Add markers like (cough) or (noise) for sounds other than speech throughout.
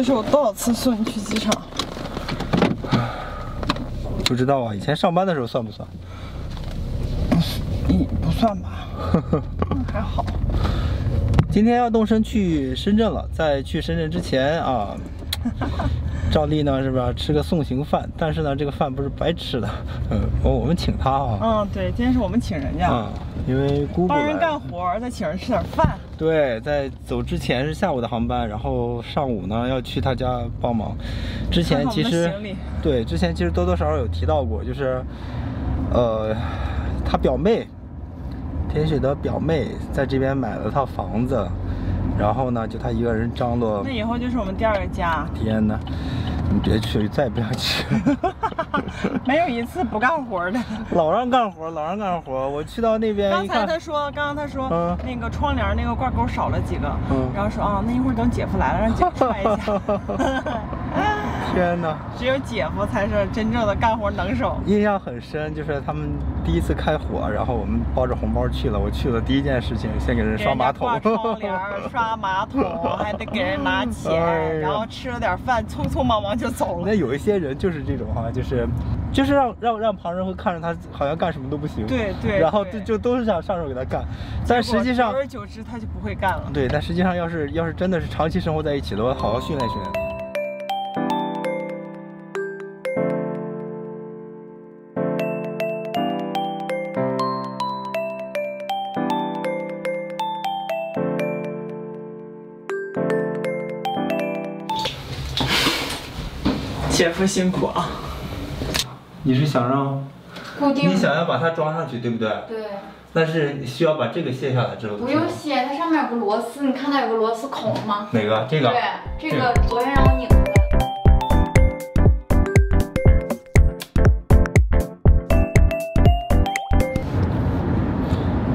这是我多少次送你去机场？不知道啊，以前上班的时候算不算？嗯，不算吧，还好。今天要动身去深圳了，在去深圳之前啊，(laughs) 照例呢是吧，吃个送行饭，但是呢，这个饭不是白吃的，嗯，我我们请他啊。嗯，对，今天是我们请人家。啊，因为姑姑帮人干活，再请人吃点饭。对，在走之前是下午的航班，然后上午呢要去他家帮忙。之前 (laughs) 其实对，之前其实多多少少有提到过，就是，呃，他表妹，田雪的表妹在这边买了套房子，然后呢就他一个人张罗那。以后就是我们第二个家，天呐，你别去，再也不想去。(laughs) 没有一次不干活的。(laughs) 老让干活，老让干活。我去到那边刚，才他说，刚刚他说、嗯那个窗帘那个挂钩少了几个，嗯然后说啊，那一会儿等姐夫来了，让姐夫踹一下。(laughs) 天呐，只有姐夫才是真正的干活能手。印象很深，就是他们第一次开火，然后我们抱着红包去了。我去了第一件事情，先给人刷马桶人家挂。窗帘、刷马桶，还得给人拿钱，哎然后吃了点饭，匆匆忙忙就走了。那有一些人就是这种哈、就是就是让让让旁人会看着他好像干什么都不行，对对然后就就都是想上手给他干，但实际上久而久之他就不会干了。对，但实际上要是要是真的是长期生活在一起的话，好好训练训练姐夫辛苦啊！你是想让固定你想要把它装上去，对不对？对，但是你需要把这个卸下来之后，不用卸，它上面有个螺丝，你看到有个螺丝孔吗？哪个？这个？对，这个昨天让我拧出来的。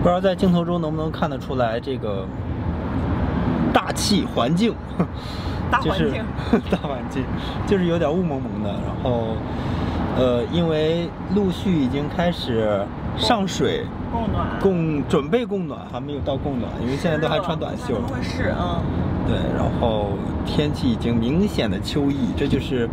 不知道在镜头中能不能看得出来这个大气环境，就是大环境，(laughs) 大环境，就是有点雾蒙蒙的。然后，呃，因为陆续已经开始上水供暖，供准备供暖，还没有到供暖，因为现在都还穿短袖。会是啊，对，然后天气已经明显的秋意，这就是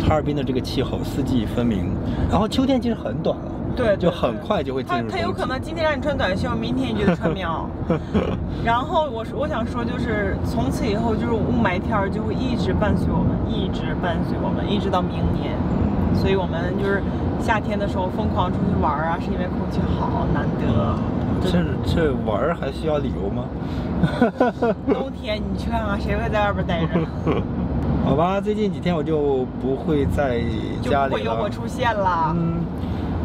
哈尔滨的这个气候，四季分明。然后秋天其实很短了，对，就很快就会进他。他有可能今天让你穿短袖，明天你就得穿棉袄。(laughs) 然后我说我想说就是从此以后就是雾霾天儿就会一直伴随我们，一直伴随我们，一直到明年。所以我们就是夏天的时候疯狂出去玩儿啊，是因为空气好难得。这这玩儿还需要理由吗？(laughs) 冬天你去看看谁会在外边待着，好吧，最近几天我就不会在家里了不会有我。出现了。嗯，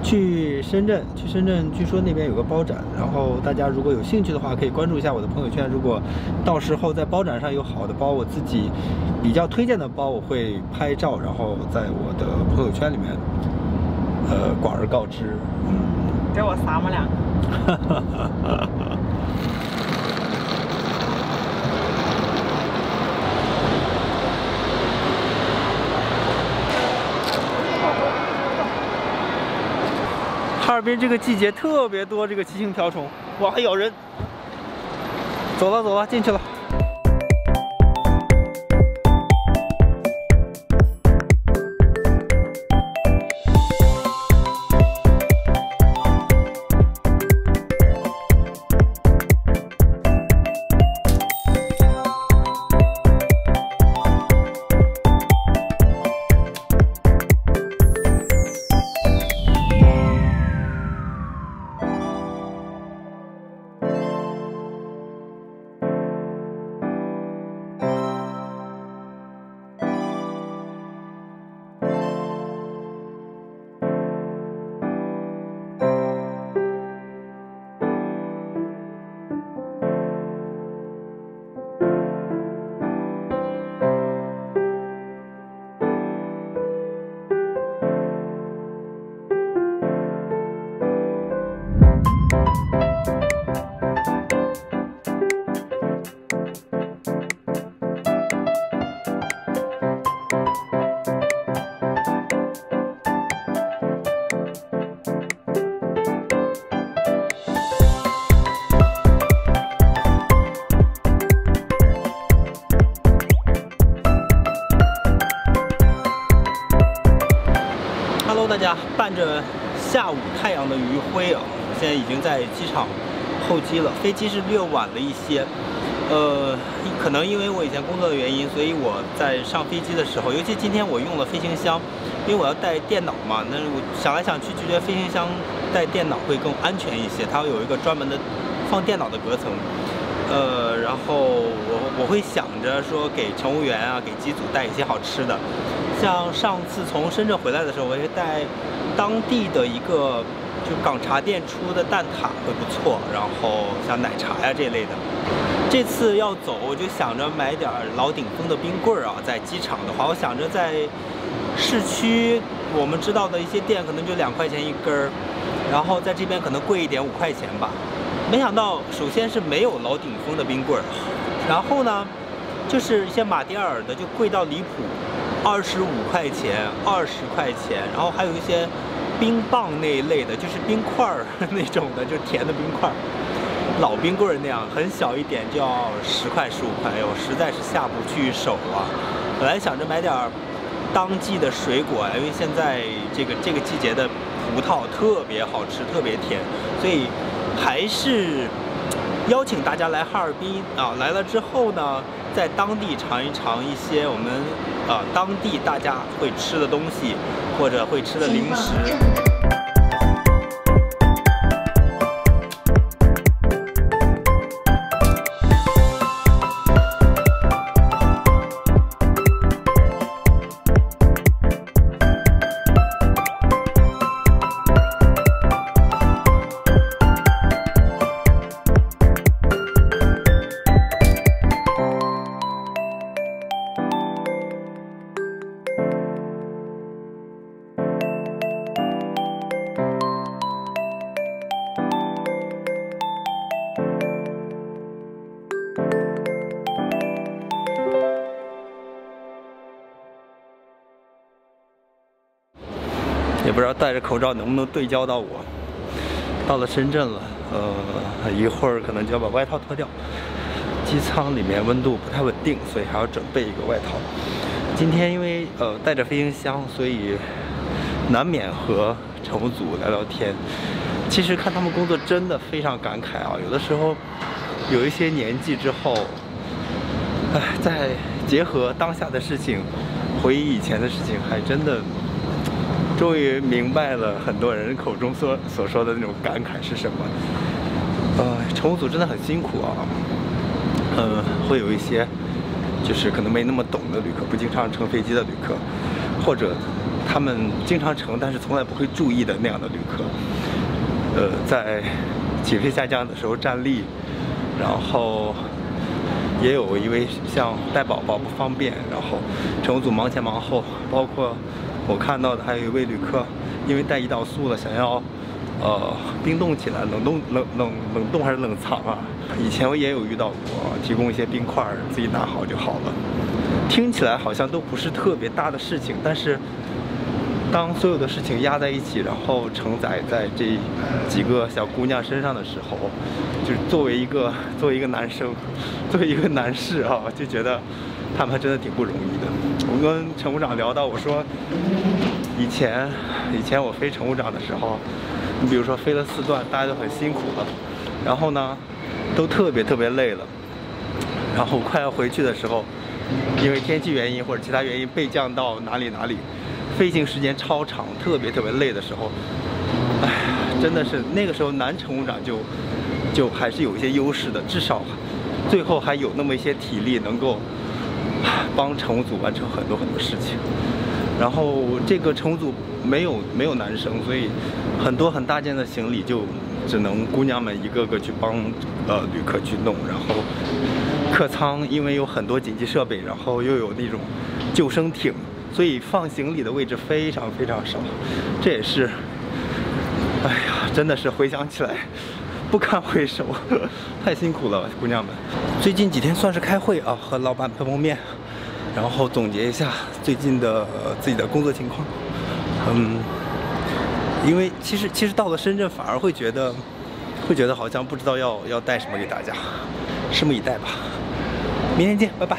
去深圳，去深圳，据说那边有个包展，然后大家如果有兴趣的话，可以关注一下我的朋友圈。如果到时候在包展上有好的包，我自己比较推荐的包，我会拍照，然后在我的朋友圈里面，呃，广而告之。嗯。给我撒么两个。(laughs) 哈尔滨这个季节特别多这个七星瓢虫，哇，还咬人！走了走了，进去了。伴着下午太阳的余晖啊，现在已经在机场候机了。飞机是略晚了一些，呃，可能因为我以前工作的原因，所以我在上飞机的时候，尤其今天我用了飞行箱，因为我要带电脑嘛。那我想来想去，就觉得飞行箱带电脑会更安全一些，它有一个专门的放电脑的隔层。呃，然后我我会想着说给乘务员啊，给机组带一些好吃的，像上次从深圳回来的时候，我会带当地的一个就港茶店出的蛋挞会不错，然后像奶茶呀这类的。这次要走，我就想着买点老鼎丰的冰棍儿啊，在机场的话，我想着在市区我们知道的一些店可能就两块钱一根儿，然后在这边可能贵一点五块钱吧。没想到，首先是没有老鼎丰的冰棍儿，然后呢，就是一些马迭尔的就贵到离谱，二十五块钱、二十块钱，然后还有一些冰棒那一类的，就是冰块儿那种的，就是甜的冰块儿，老冰棍儿那样，很小一点就要十块、十五块，哎呦，实在是下不去手啊。本来想着买点儿当季的水果，因为现在这个这个季节的葡萄特别好吃，特别甜，所以。还是邀请大家来哈尔滨啊！来了之后呢，在当地尝一尝一些我们啊当地大家会吃的东西，或者会吃的零食。也不知道戴着口罩能不能对焦到我。到了深圳了，呃，一会儿可能就要把外套脱掉。机舱里面温度不太稳定，所以还要准备一个外套。今天因为呃带着飞行箱，所以难免和乘务组聊聊天。其实看他们工作真的非常感慨啊，有的时候有一些年纪之后，哎，再结合当下的事情，回忆以前的事情，还真的。终于明白了很多人口中所所说的那种感慨是什么。呃，乘务组真的很辛苦啊。呃，会有一些就是可能没那么懂的旅客，不经常乘飞机的旅客，或者他们经常乘但是从来不会注意的那样的旅客。呃，在起飞下降的时候站立，然后也有一位像带宝宝不方便，然后乘务组忙前忙后，包括。我看到的还有一位旅客，因为带胰岛素了，想要呃冰冻起来，冷冻冷冷冷冻还是冷藏啊？以前我也有遇到过，提供一些冰块，自己拿好就好了。听起来好像都不是特别大的事情，但是当所有的事情压在一起，然后承载在这几个小姑娘身上的时候，就是作为一个作为一个男生，作为一个男士啊，就觉得。他们真的挺不容易的。我跟乘务长聊到，我说，以前，以前我飞乘务长的时候，你比如说飞了四段，大家都很辛苦了，然后呢，都特别特别累了，然后快要回去的时候，因为天气原因或者其他原因被降到哪里哪里，飞行时间超长，特别特别累的时候，哎，真的是那个时候男乘务长就就还是有一些优势的，至少最后还有那么一些体力能够。帮乘务组完成很多很多事情，然后这个乘务组没有没有男生，所以很多很大件的行李就只能姑娘们一个个去帮呃旅客去弄。然后客舱因为有很多紧急设备，然后又有那种救生艇，所以放行李的位置非常非常少。这也是，哎呀，真的是回想起来不堪回首，(laughs) 太辛苦了，姑娘们。最近几天算是开会啊，和老板碰碰面。然后总结一下最近的自己的工作情况，嗯，因为其实其实到了深圳反而会觉得，会觉得好像不知道要要带什么给大家，拭目以待吧。明天见，拜拜。